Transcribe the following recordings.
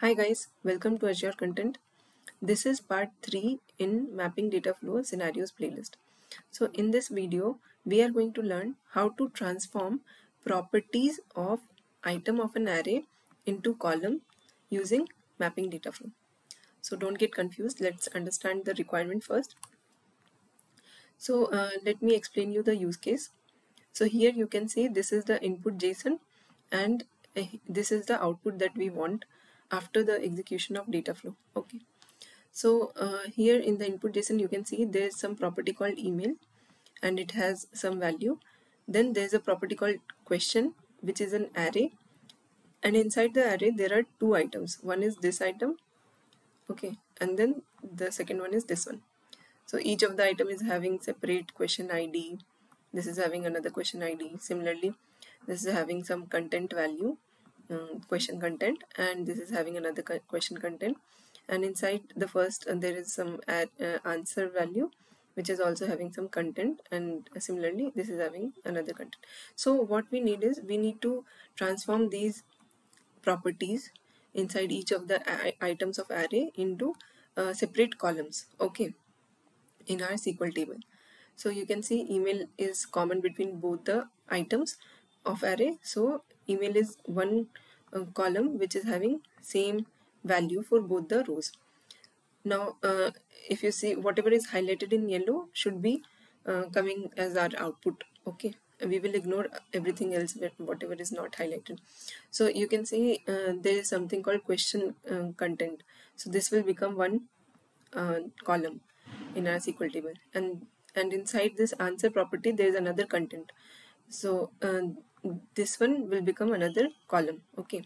Hi guys, welcome to Azure Content. This is part 3 in Mapping Data Flow Scenarios playlist. So in this video, we are going to learn how to transform properties of item of an array into column using Mapping Data Flow. So don't get confused, let's understand the requirement first. So uh, let me explain you the use case. So here you can see this is the input JSON and uh, this is the output that we want after the execution of data flow. Okay. So uh, here in the input json you can see there's some property called email and it has some value. Then there's a property called question which is an array. And inside the array there are two items. One is this item. Okay. And then the second one is this one. So each of the item is having separate question id this is having another question id similarly this is having some content value um, question content and this is having another question content. And inside the first uh, there is some add, uh, answer value which is also having some content and similarly this is having another content. So what we need is we need to transform these properties inside each of the items of array into uh, separate columns okay in our SQL table. So you can see email is common between both the items of array. So email is one uh, column which is having same value for both the rows. Now uh, if you see whatever is highlighted in yellow should be uh, coming as our output okay? We will ignore everything else whatever is not highlighted. So you can see uh, there is something called question uh, content. So this will become one uh, column in our SQL table. And and inside this answer property there is another content. So this one will become another column okay?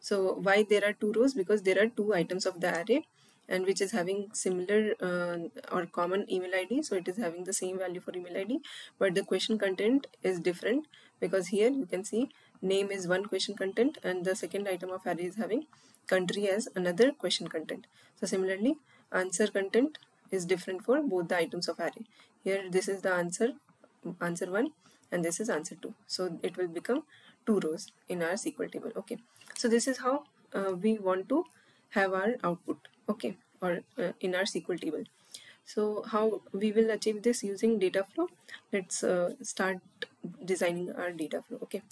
So why there are two rows? Because there are two items of the array and which is having similar uh, or common email id so it is having the same value for email id but the question content is different because here you can see name is one question content and the second item of array is having country as another question content. So similarly answer content is different for both the items of array. Here this is the answer answer 1 and this is answer 2 so it will become two rows in our SQL table. Okay. So this is how uh, we want to have our output. Okay. Or uh, in our SQL table. So how we will achieve this using data flow? Let's uh, start designing our data flow. Okay.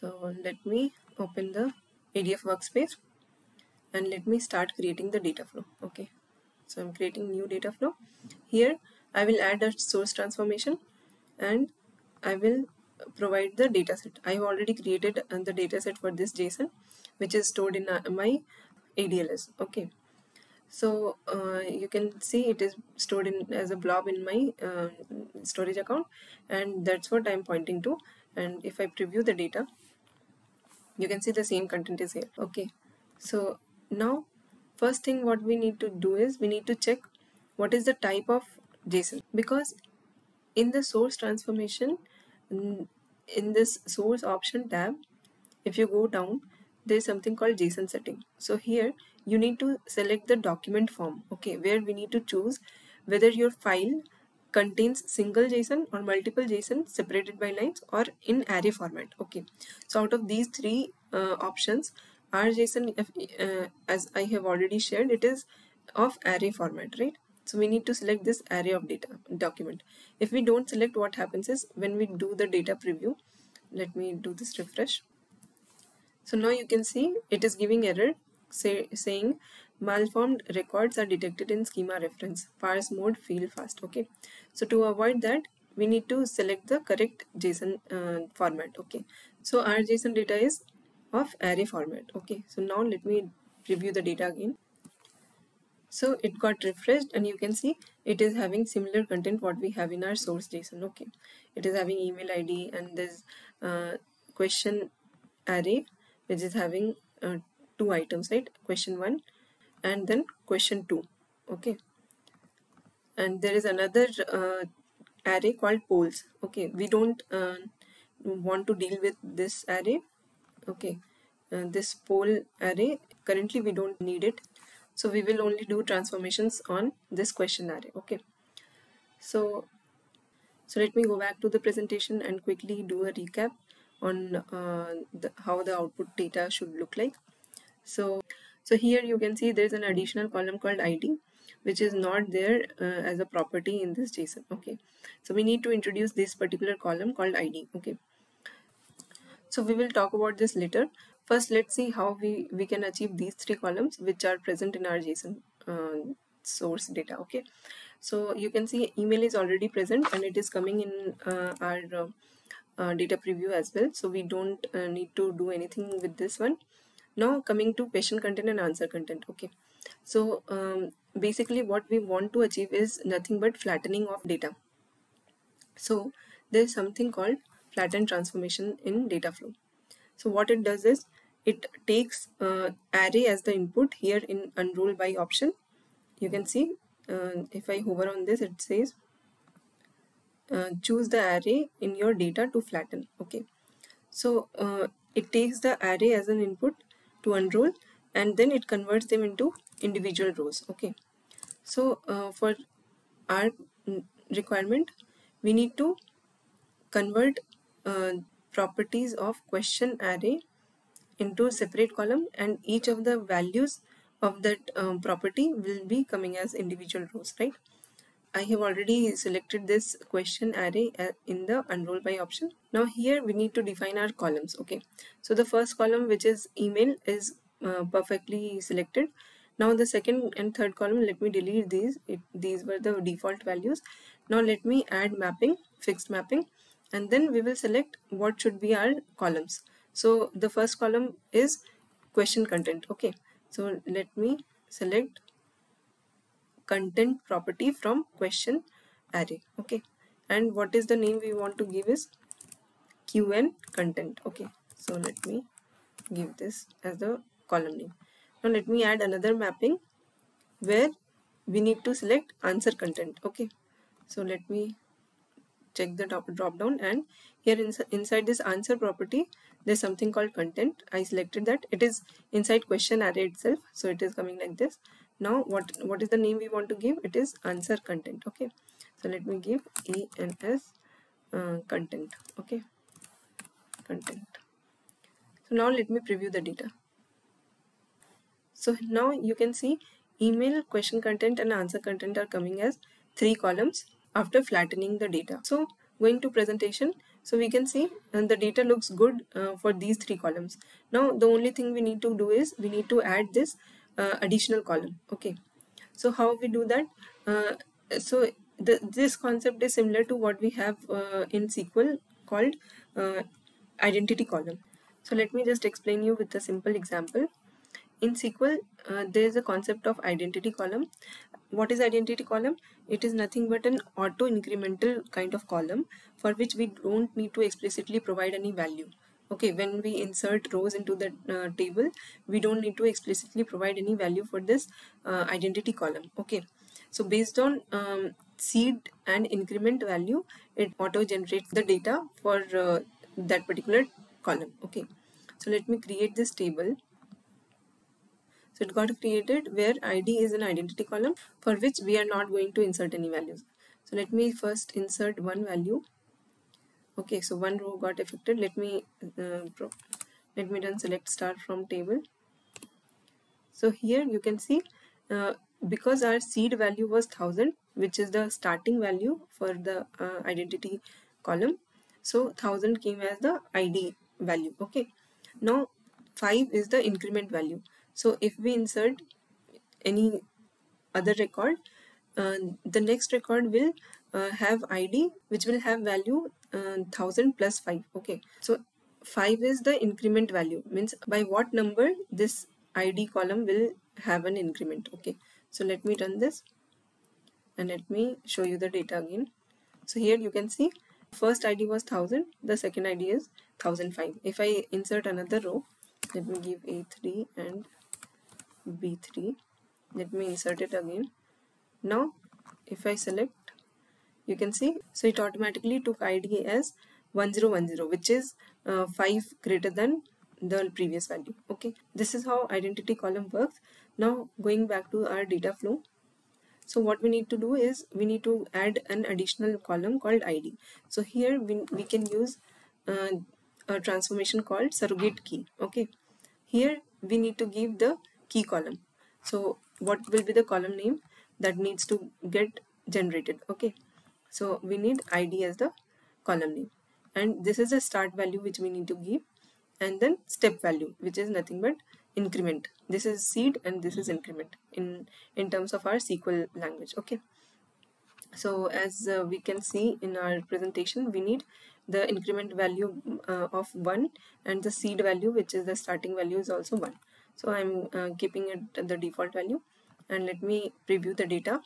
So let me open the ADF workspace and let me start creating the data flow. Okay so I'm creating new data flow here I will add a source transformation and I will provide the dataset. I have already created uh, the dataset for this JSON which is stored in uh, my ADLS. Okay. So uh, you can see it is stored in as a blob in my uh, storage account and that's what I'm pointing to and if I preview the data you can see the same content is here okay so now first thing what we need to do is we need to check what is the type of JSON. Because in the source transformation in this source option tab if you go down there's something called JSON setting. So here you need to select the document form okay where we need to choose whether your file contains single JSON or multiple JSON separated by lines or in array format okay. So out of these three uh, options our JSON uh, as I have already shared it is of array format right? So we need to select this array of data document. If we don't select what happens is when we do the data preview, let me do this refresh. So now you can see it is giving error say, saying malformed records are detected in schema reference. Parse mode fail fast. Okay. So to avoid that we need to select the correct json uh, format. Okay. So our json data is of array format. Okay so now let me review the data again. So it got refreshed and you can see it is having similar content what we have in our source json. Okay it is having email id and this uh, question array which is having uh, two items right? Question one and then question two. Okay and there is another uh, array called polls okay we don't uh, want to deal with this array. Okay uh, this poll array. Currently we don't need it. So we will only do transformations on this question array. Okay. So so let me go back to the presentation and quickly do a recap on uh, the, how the output data should look like. So so here you can see there's an additional column called id which is not there uh, as a property in this json. Okay. So we need to introduce this particular column called id okay. So we will talk about this later first let's see how we we can achieve these three columns which are present in our json uh, source data okay? So you can see email is already present and it is coming in uh, our uh, uh, data preview as well. So we don't uh, need to do anything with this one. Now coming to patient content and answer content okay? So um, basically what we want to achieve is nothing but flattening of data. So there's something called flatten transformation in data flow. So what it does is it takes uh, array as the input here in unroll by option. You can see uh, if I hover on this it says uh, choose the array in your data to flatten. Okay. So uh, it takes the array as an input to unroll and then it converts them into individual rows. Okay. So uh, for our requirement we need to convert uh, properties of question array into separate column and each of the values of that um, property will be coming as individual rows right? I have already selected this question array uh, in the unroll by option. Now here we need to define our columns okay? So the first column which is email is uh, perfectly selected. Now the second and third column let me delete these. It, these were the default values. Now let me add mapping fixed mapping and then we will select what should be our columns so the first column is question content. Okay. So let me select content property from question array. Okay. And what is the name we want to give is qn content. Okay. So let me give this as the column name. Now let me add another mapping where we need to select answer content. Okay. So let me check the drop, drop down and here ins inside this answer property there's something called content. I selected that. It is inside question array itself so it is coming like this. Now what what is the name we want to give? It is answer content okay? So let me give ens uh, content okay? Content. So now let me preview the data. So now you can see email question content and answer content are coming as three columns after flattening the data. So going to presentation so we can see and the data looks good uh, for these three columns. Now the only thing we need to do is we need to add this uh, additional column. Okay. So how we do that? Uh, so the, this concept is similar to what we have uh, in SQL called uh, identity column. So let me just explain you with a simple example. In SQL uh, there is a concept of identity column what is identity column? It is nothing but an auto incremental kind of column for which we don't need to explicitly provide any value. Okay when we insert rows into the uh, table we don't need to explicitly provide any value for this uh, identity column. Okay so based on um, seed and increment value it auto generates the data for uh, that particular column. Okay so let me create this table so it got created where id is an identity column for which we are not going to insert any values. So let me first insert one value. Okay, so one row got affected. Let me uh, let me run select star from table. So here you can see uh, because our seed value was 1000 which is the starting value for the uh, identity column so 1000 came as the id value okay now 5 is the increment value so if we insert any other record, uh, the next record will uh, have ID which will have value uh, 1000 plus 5. Okay, so 5 is the increment value means by what number this ID column will have an increment. Okay, so let me run this and let me show you the data again. So here you can see first ID was 1000, the second ID is 1005. If I insert another row, let me give A3 and b3 let me insert it again. Now if I select you can see so it automatically took ID as 1010 which is uh, 5 greater than the previous value. Okay this is how identity column works. Now going back to our data flow. So what we need to do is we need to add an additional column called id so here we, we can use uh, a transformation called surrogate key. Okay here we need to give the key column. So what will be the column name? That needs to get generated okay? So we need id as the column name. And this is the start value which we need to give. And then step value which is nothing but increment. This is seed and this is increment in in terms of our sql language okay? So as uh, we can see in our presentation we need the increment value uh, of 1 and the seed value which is the starting value is also 1 so i'm uh, keeping it the default value. And let me preview the data.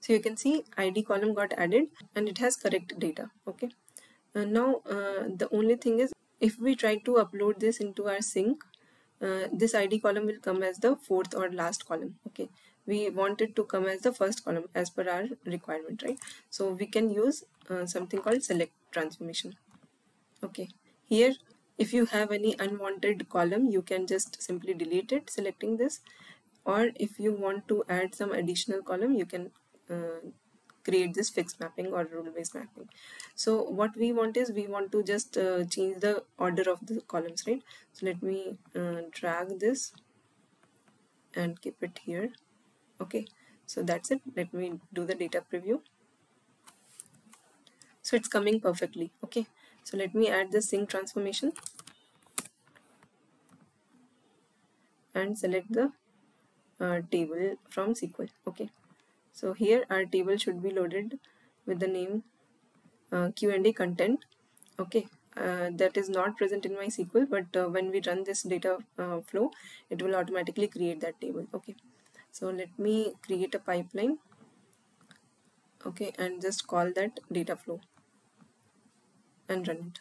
So you can see id column got added and it has correct data. Okay. Uh, now uh, the only thing is if we try to upload this into our sink uh, this id column will come as the fourth or last column. Okay. We want it to come as the first column as per our requirement right? So we can use uh, something called select transformation. Okay. Here if you have any unwanted column you can just simply delete it selecting this. Or if you want to add some additional column you can uh, create this fixed mapping or rule-based mapping. So what we want is we want to just uh, change the order of the columns right? So let me uh, drag this and keep it here. Okay so that's it. Let me do the data preview. So it's coming perfectly. Okay so let me add the sink transformation and select the uh, table from SQL okay. So here our table should be loaded with the name uh, Q&A content. Okay. Uh, that is not present in MySQL but uh, when we run this data uh, flow it will automatically create that table. Okay. So let me create a pipeline. Okay. And just call that data flow and run it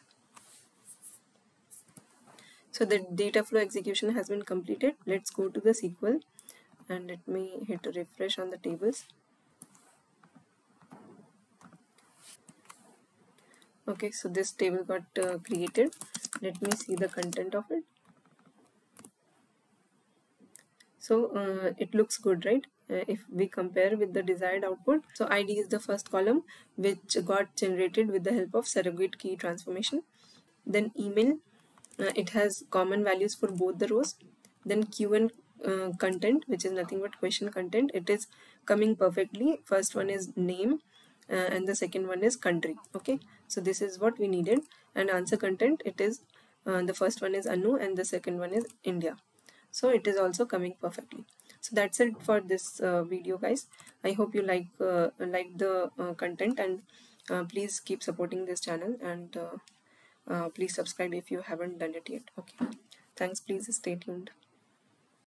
so the data flow execution has been completed. Let's go to the SQL and let me hit refresh on the tables. Okay so this table got uh, created. Let me see the content of it. So uh, it looks good right? Uh, if we compare with the desired output. So id is the first column which got generated with the help of surrogate key transformation. Then email uh, it has common values for both the rows. Then q and uh, content which is nothing but question content. It is coming perfectly. First one is name uh, and the second one is country. Okay? So this is what we needed. And answer content it is uh, the first one is Annu and the second one is India. So it is also coming perfectly. So that's it for this uh, video guys. I hope you like uh, like the uh, content. And please keep supporting this channel. And Uh, please subscribe if you haven't done it yet. Okay. Thanks. Please stay tuned